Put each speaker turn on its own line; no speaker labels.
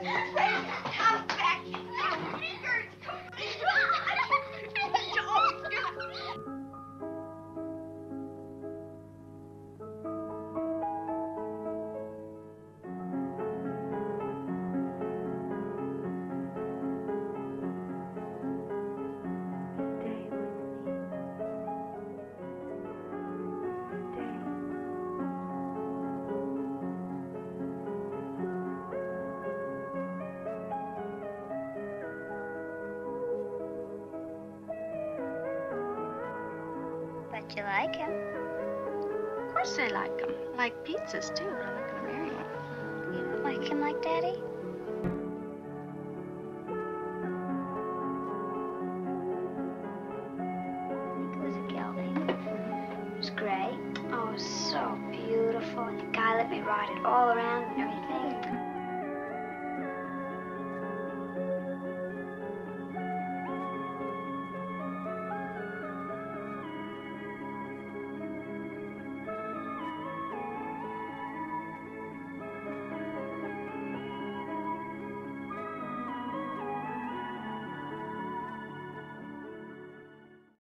Yeah.
But you like him.
Of course I like him. I like pizzas, too, but I'm not going to marry him.
You don't like him like Daddy? I think it was a gelding. It was gray. Oh, so beautiful. And the guy let me ride it all around and everything.